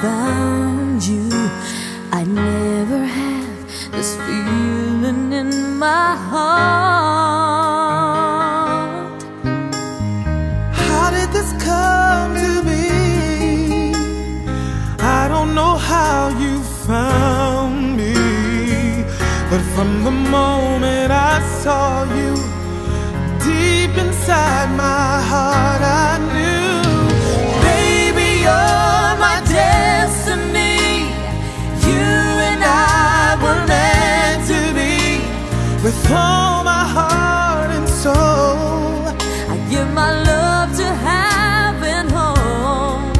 found you, I never have this feeling in my heart. How did this come to be? I don't know how you found me, but from the moment I saw you, deep inside my heart, I knew, with all my heart and soul. I give my love to heaven home.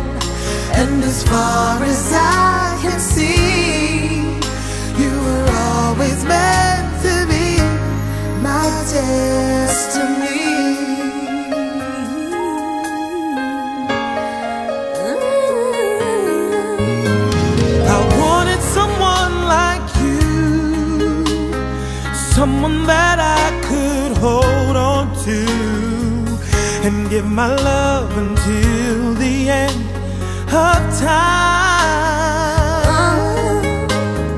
And as far as I can see, you were always meant to be my destiny. Someone that I could hold on to and give my love until the end of time. Uh,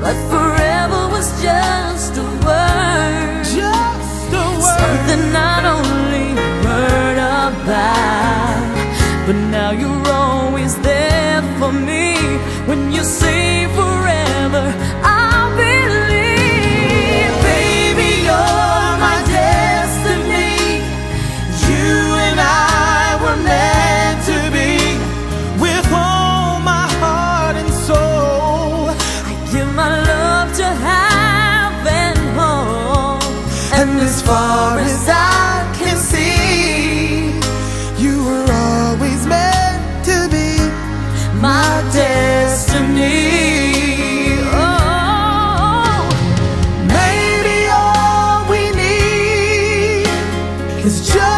but forever was just a word. Just a word, Something not only heard about, It's just